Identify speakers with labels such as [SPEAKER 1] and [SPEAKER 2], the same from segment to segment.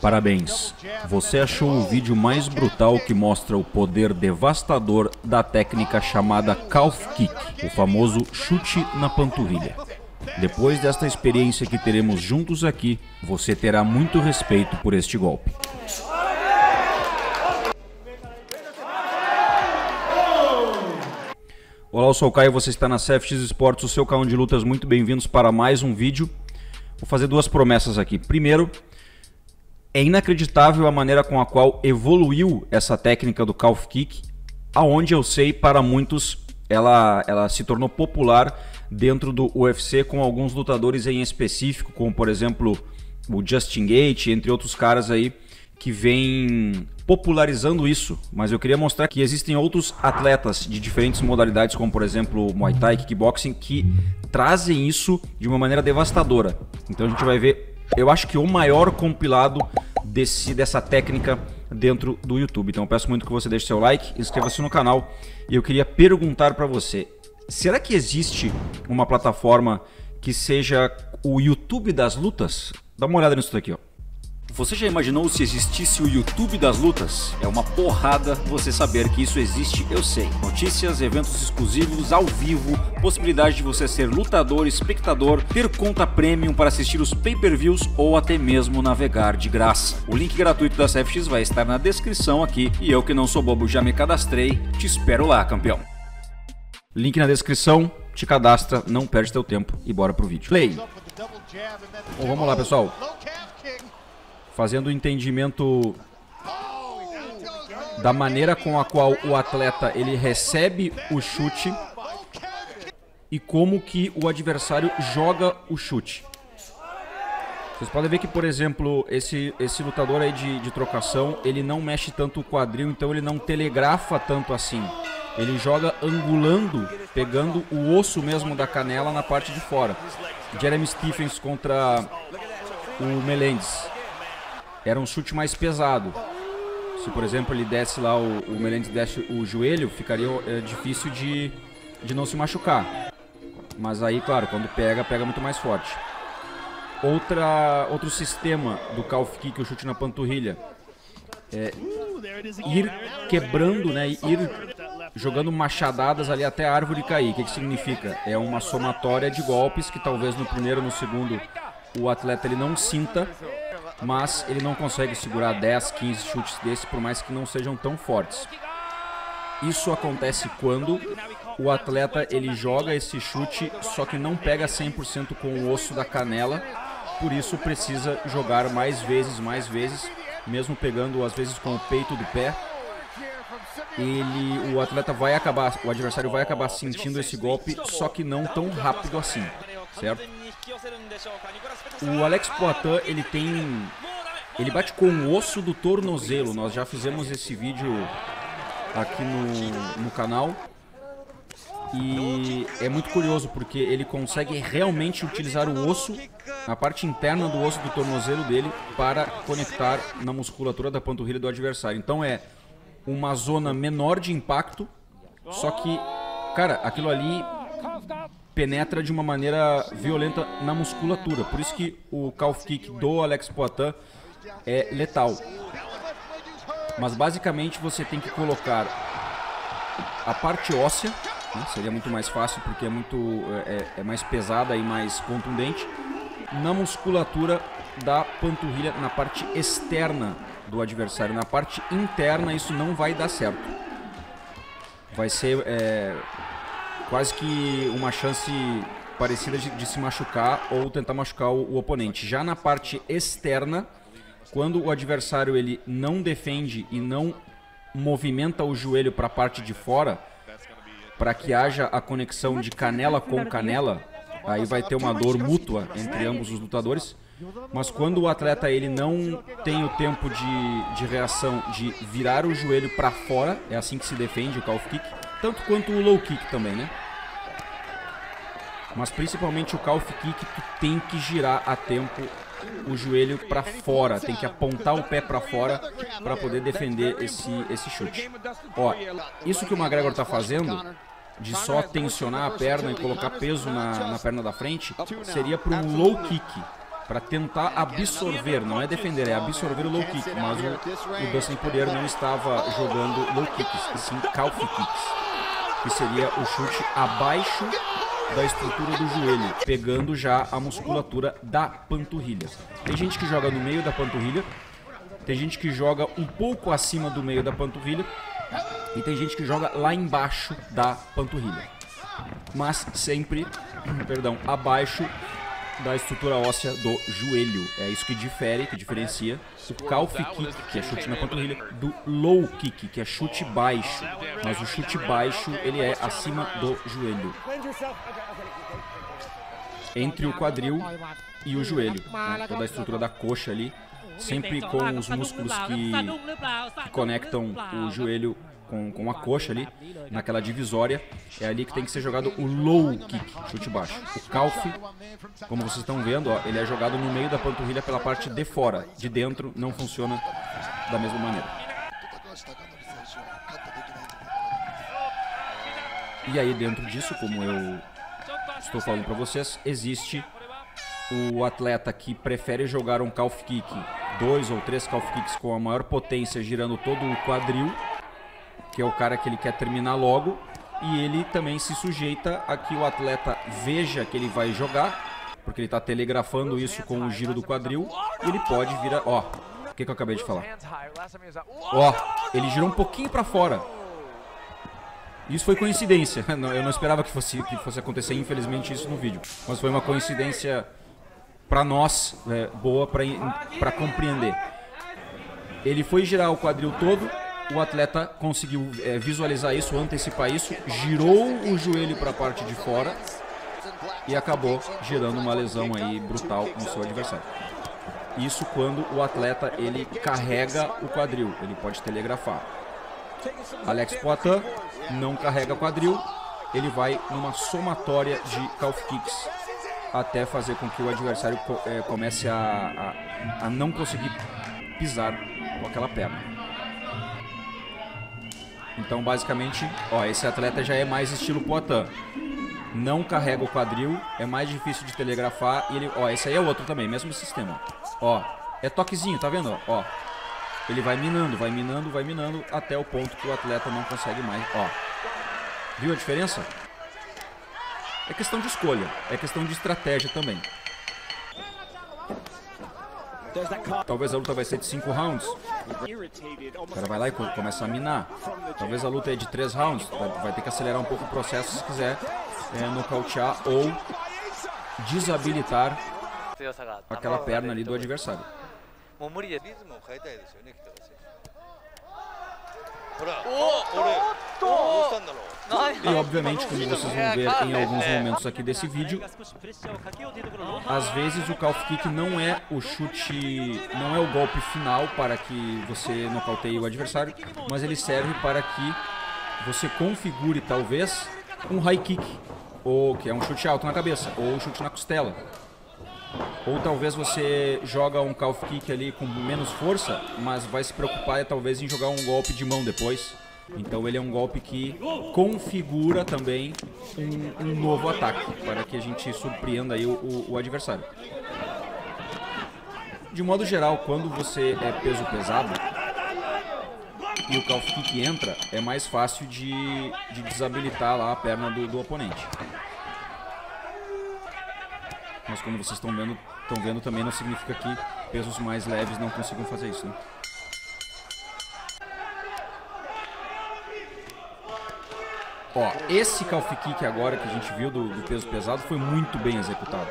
[SPEAKER 1] Parabéns! Você achou o vídeo mais brutal que mostra o poder devastador da técnica chamada Calf Kick, o famoso chute na panturrilha. Depois desta experiência que teremos juntos aqui, você terá muito respeito por este golpe. Olá, eu sou o Caio, você está na CFX Esportes, o seu canal de lutas. Muito bem-vindos para mais um vídeo. Vou fazer duas promessas aqui. Primeiro, é inacreditável a maneira com a qual evoluiu essa técnica do calf kick, aonde eu sei para muitos ela, ela se tornou popular dentro do UFC com alguns lutadores em específico, como por exemplo o Justin Gate, entre outros caras aí que vem popularizando isso, mas eu queria mostrar que existem outros atletas de diferentes modalidades, como por exemplo Muay Thai, Kickboxing, que trazem isso de uma maneira devastadora. Então a gente vai ver eu acho que o maior compilado desse, dessa técnica dentro do YouTube. Então eu peço muito que você deixe seu like, inscreva-se no canal e eu queria perguntar para você, será que existe uma plataforma que seja o YouTube das lutas? Dá uma olhada nisso daqui, ó. Você já imaginou se existisse o YouTube das lutas? É uma porrada você saber que isso existe, eu sei. Notícias, eventos exclusivos ao vivo, possibilidade de você ser lutador, espectador, ter conta premium para assistir os pay-per-views ou até mesmo navegar de graça. O link gratuito da CFX vai estar na descrição aqui e eu que não sou bobo já me cadastrei, te espero lá, campeão. Link na descrição, te cadastra, não perde teu tempo e bora pro vídeo. Play! Bom, vamos lá, pessoal fazendo o entendimento da maneira com a qual o atleta ele recebe o chute e como que o adversário joga o chute. Vocês podem ver que, por exemplo, esse, esse lutador aí de, de trocação, ele não mexe tanto o quadril, então ele não telegrafa tanto assim. Ele joga angulando, pegando o osso mesmo da canela na parte de fora. Jeremy Stephens contra o Melendez era um chute mais pesado. Se, por exemplo, ele desce lá, o, o Melendez desce o joelho, ficaria é, difícil de, de não se machucar. Mas aí, claro, quando pega, pega muito mais forte. Outra, outro sistema do calf kick, o chute na panturrilha, é ir quebrando, né, ir jogando machadadas ali até a árvore cair. O que, que significa? É uma somatória de golpes que talvez no primeiro, no segundo, o atleta ele não sinta, mas ele não consegue segurar 10, 15 chutes desses, por mais que não sejam tão fortes. Isso acontece quando o atleta ele joga esse chute, só que não pega 100% com o osso da canela, por isso precisa jogar mais vezes, mais vezes, mesmo pegando às vezes com o peito do pé. Ele, o atleta vai acabar, o adversário vai acabar sentindo esse golpe, só que não tão rápido assim, certo? O Alex Poitin, ele tem... Ele bate com o osso do tornozelo. Nós já fizemos esse vídeo aqui no, no canal. E é muito curioso porque ele consegue realmente utilizar o osso, a parte interna do osso do tornozelo dele, para conectar na musculatura da panturrilha do adversário. Então é uma zona menor de impacto, só que, cara, aquilo ali penetra de uma maneira violenta na musculatura. Por isso que o calf kick do Alex Poitin é letal. Mas basicamente você tem que colocar a parte óssea, né? seria muito mais fácil porque é muito é, é mais pesada e mais contundente, na musculatura da panturrilha, na parte externa do adversário. Na parte interna isso não vai dar certo. Vai ser é, quase que uma chance parecida de, de se machucar ou tentar machucar o, o, oponente. Já na parte externa, quando o adversário ele não defende e não movimenta o joelho para a parte de fora, para que haja a conexão de canela com canela, aí vai ter uma dor mútua entre ambos os lutadores. Mas quando o atleta ele não tem o tempo de, de reação de virar o joelho para fora, é assim que se defende o calf kick, tanto quanto o low kick também, né? Mas principalmente o calf kick, tu tem que girar a tempo o joelho para fora, tem que apontar o pé para fora para poder defender esse, esse chute. Ó, isso que o McGregor tá fazendo, de só tensionar a perna e colocar peso na, na perna da frente, seria para um low kick. para tentar absorver, não é defender, é absorver o low kick, mas o, o Dustin Poirier não estava jogando low kicks, e sim calf kicks, que seria o chute abaixo da estrutura do joelho, pegando já a musculatura da panturrilha. Tem gente que joga no meio da panturrilha, tem gente que joga um pouco acima do meio da panturrilha e tem gente que joga lá embaixo da panturrilha. Mas sempre, perdão, abaixo da estrutura óssea do joelho. É isso que difere, que diferencia o calf kick, que é chute na panturrilha, do low kick, que é chute baixo. Mas o chute baixo, ele é acima do joelho. Entre o quadril e o joelho, né? toda a estrutura da coxa ali, sempre com os músculos que, que conectam o joelho com, com a coxa ali, naquela divisória. É ali que tem que ser jogado o low kick, chute baixo. O calf, como vocês estão vendo, ó, ele é jogado no meio da panturrilha pela parte de fora. De dentro não funciona da mesma maneira. E aí dentro disso, como eu estou falando para vocês, existe o atleta que prefere jogar um calf kick, dois ou três calf kicks com a maior potência girando todo o quadril que é o cara que ele quer terminar logo, e ele também se sujeita a que o atleta veja que ele vai jogar, porque ele está telegrafando isso com o giro do quadril, e ele pode vir a... Ó, o que, que eu acabei de falar? Ó, ele girou um pouquinho para fora. Isso foi coincidência. Eu não esperava que fosse, que fosse acontecer, infelizmente, isso no vídeo. Mas foi uma coincidência para nós, é, boa para compreender. Ele foi girar o quadril todo, o atleta conseguiu é, visualizar isso, antecipar isso, girou o joelho para a parte de fora e acabou gerando uma lesão aí brutal no seu adversário. Isso quando o atleta ele carrega o quadril, ele pode telegrafar. Alex Poitin não carrega quadril, ele vai numa somatória de calf kicks até fazer com que o adversário é, comece a, a, a não conseguir pisar com aquela perna. Então, basicamente, ó, esse atleta já é mais estilo Poitin. Não carrega o quadril, é mais difícil de telegrafar. E ele, ó, esse aí é outro também, mesmo sistema. Ó, é toquezinho, tá vendo? Ó, ele vai minando, vai minando, vai minando até o ponto que o atleta não consegue mais. Ó, viu a diferença? É questão de escolha, é questão de estratégia também. Talvez a luta vai ser de 5 rounds. O cara vai lá e começa a minar. Talvez a luta é de 3 rounds. Vai ter que acelerar um pouco o processo se quiser é, nocautear ou desabilitar aquela perna ali do adversário. E obviamente, como vocês vão ver em alguns momentos aqui desse vídeo, às vezes o calf kick não é o chute, não é o golpe final para que você nocauteie o adversário, mas ele serve para que você configure talvez um high kick, ou que é um chute alto na cabeça, ou um chute na costela. Ou talvez você joga um calf kick ali com menos força, mas vai se preocupar talvez em jogar um golpe de mão depois. Então ele é um golpe que configura também um, um novo ataque para que a gente surpreenda aí o, o, o, adversário. De modo geral, quando você é peso pesado e o calf kick entra, é mais fácil de, de desabilitar lá a perna do, do oponente. Mas como vocês estão vendo, estão vendo também não significa que pesos mais leves não consigam fazer isso, né? Ó, esse calf kick agora que a gente viu do, do peso pesado foi muito bem executado.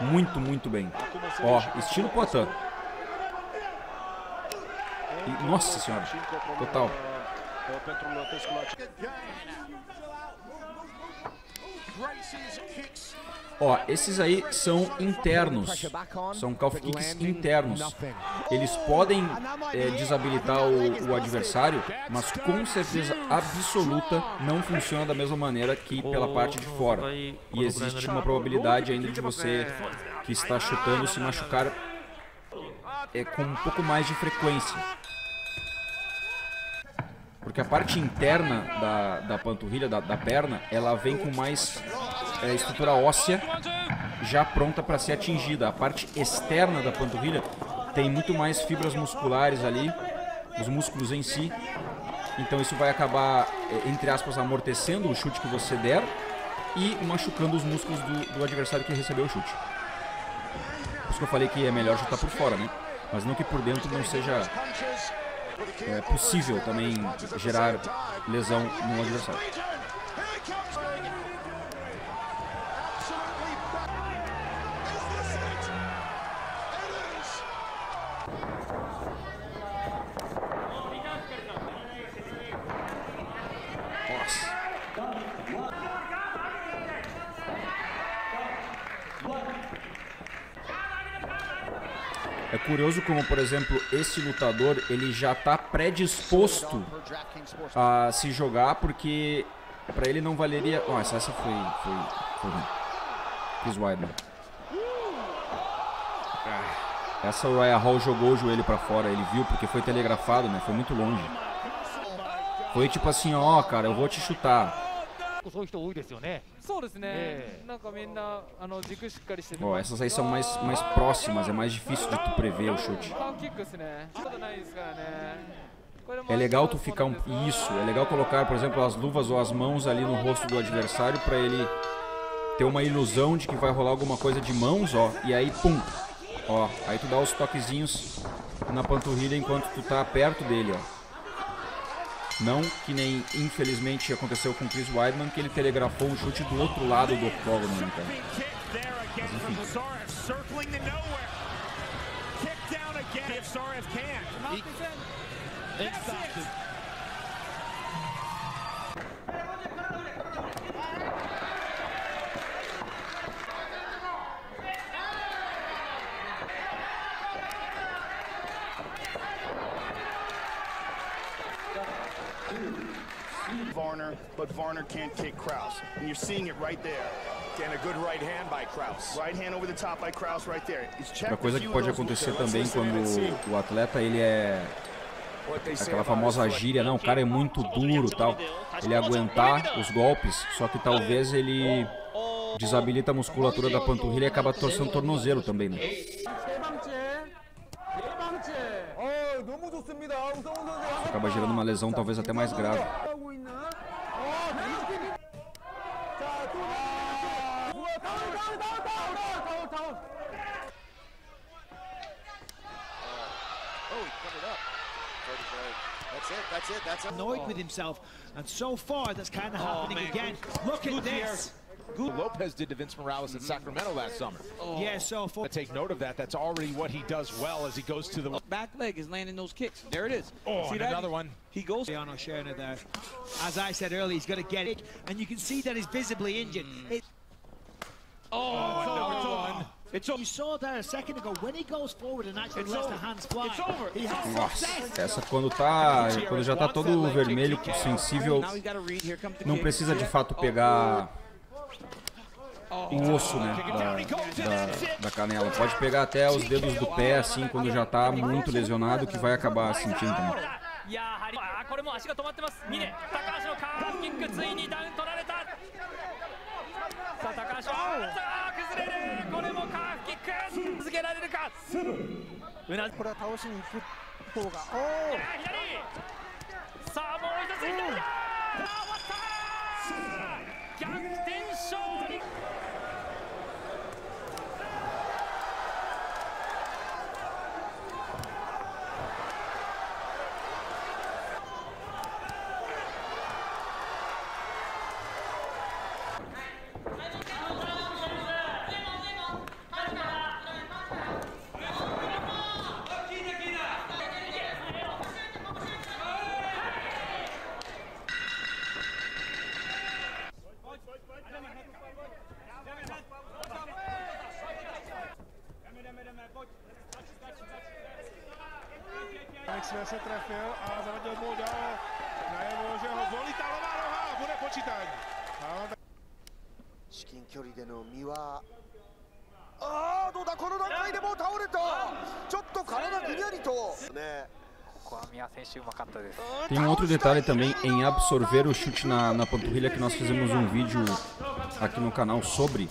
[SPEAKER 1] Muito, muito bem. Ó, estilo Poitin. Nossa senhora, total. Ó, esses aí são internos, são calf kicks internos. Eles podem é, desabilitar o, o, adversário, mas com certeza absoluta não funciona da mesma maneira que pela parte de fora. E existe uma probabilidade ainda de você que está chutando se machucar é, com um pouco mais de frequência. Porque a parte interna da, da panturrilha, da, da perna, ela vem com mais é, estrutura óssea já pronta para ser atingida. A parte externa da panturrilha tem muito mais fibras musculares ali, os músculos em si. Então isso vai acabar, é, entre aspas, amortecendo o chute que você der e machucando os músculos do, do adversário que recebeu o chute. Por isso que eu falei que é melhor chutar por fora, né? Mas não que por dentro não seja é, possível também gerar lesão no adversário. É curioso como, por exemplo, esse lutador ele já está predisposto a se jogar porque para ele não valeria. Nossa, essa foi foi, foi ruim. Chris. Essa o Raya Hall jogou o joelho para fora, ele viu porque foi telegrafado, né? Foi muito longe. Foi tipo assim, ó, cara, eu vou te chutar. Oh, essas aí são mais, mais próximas, é mais difícil de tu prever o chute. É legal tu ficar um... Isso, é legal colocar, por exemplo, as luvas ou as mãos ali no rosto do adversário para ele ter uma ilusão de que vai rolar alguma coisa de mãos, ó. E aí, pum. Ó, aí tu dá os toquezinhos na panturrilha enquanto tu tá perto dele, ó. Não que nem, infelizmente, aconteceu com Chris Weidman, que ele telegrafou um chute do outro lado do octógono, né, cara? Mas enfim.
[SPEAKER 2] Varner, but Varner can't kick Kraus. And you're seeing it right there. And a good right hand by Kraus. Right hand over the top by Kraus right there.
[SPEAKER 1] Uma coisa que pode acontecer também quando o atleta ele é aquela famosa gíria, não, o cara é muito duro, tal. Ele aguentar os golpes, só que talvez ele desabilita a musculatura da panturrilha e acaba torcendo o tornozelo também, né? acaba gerando uma lesão talvez até mais grave. That's it, that's it, that's it. Annoyed with himself, and so far that's kind of oh, happening again. Look at this.
[SPEAKER 3] Lopez did to Vince Morales in Sacramento last summer.
[SPEAKER 1] Oh. Yeah, so
[SPEAKER 3] for take note of that. That's already what he does well as he goes to the
[SPEAKER 4] back leg is landing those kicks. There it is.
[SPEAKER 3] Oh, see that? another one.
[SPEAKER 4] He goes.
[SPEAKER 5] Leon O'Shea there. As I said earlier, he's got to get it, and you can see that he's visibly injured. Mm. It
[SPEAKER 3] oh, oh, another one.
[SPEAKER 5] It's over. You saw that a second ago when he goes forward and actually it's lets over. the hands fly.
[SPEAKER 3] It's over. He has
[SPEAKER 1] Nossa, essa quando tá, quando já tá todo vermelho, sensível, não precisa de fato pegar o osso né, da, da, da, canela. Pode pegar até os dedos do pé, assim, quando já está muito lesionado, que vai acabar sentindo também. これも足が止まってます。2で高橋のカーフキックついにダウン取られた。さあ高橋は ah, キック続けられるか？うなこれは倒しに行く方が。おお。左。さあもう一つ左だ。終わった。逆転勝利。
[SPEAKER 6] jsme se trefil a zradil mu dál najevo, že ho volí Talová roha a bude počítání. 至近距離での身はああどうだこの段階でもう倒れたちょっと体ぐにゃりとね
[SPEAKER 1] Tem um outro detalhe também em absorver o chute na, na panturrilha que nós fizemos um vídeo aqui no canal sobre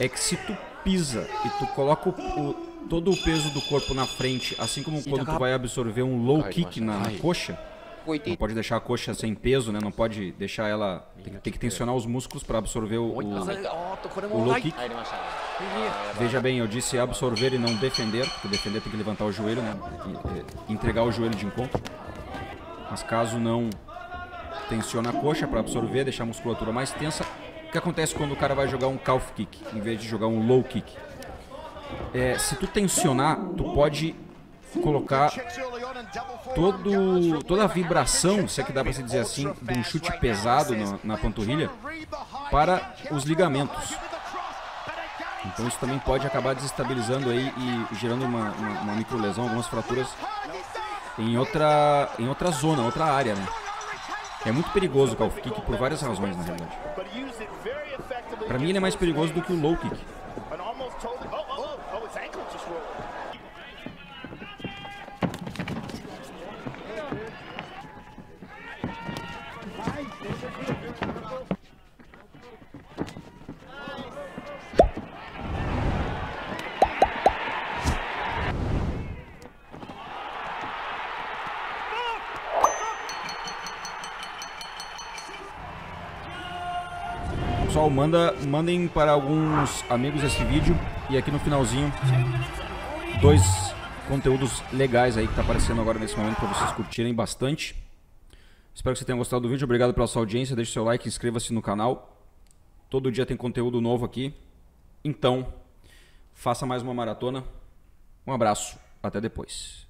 [SPEAKER 1] é que se tu pisa e tu coloca o, o- todo o peso do corpo na frente, assim como quando tu vai absorver um low kick na, na coxa, não pode deixar a coxa sem peso, né? Não pode deixar ela. Tem, tem que tensionar os músculos para absorver o, o, o low kick. Veja bem, eu disse absorver e não defender, porque defender tem que levantar o joelho, né? Tem que, eh, entregar o joelho de encontro. Mas caso não tensiona a coxa para absorver, deixar a musculatura mais tensa, o que acontece quando o cara vai jogar um calf kick em vez de jogar um low kick? É, se tu tensionar, tu pode colocar todo, toda a vibração, se é que dá para se dizer assim, de um chute pesado na, na panturrilha para os ligamentos. Então isso também pode acabar desestabilizando aí e gerando uma, uma, uma microlesão, algumas fraturas em outra, em outra zona, outra área, né? É muito perigoso o calf kick por várias razões, na realidade. Para mim ele é mais perigoso do que o low kick.
[SPEAKER 2] His ankle just rolled.
[SPEAKER 1] Pessoal, manda, mandem para alguns amigos esse vídeo e aqui no finalzinho dois conteúdos legais aí que tá aparecendo agora nesse momento para vocês curtirem bastante. Espero que você tenha gostado do vídeo. Obrigado pela sua audiência. Deixe seu like, inscreva-se no canal. Todo dia tem conteúdo novo aqui. Então, faça mais uma maratona. Um abraço. Até depois.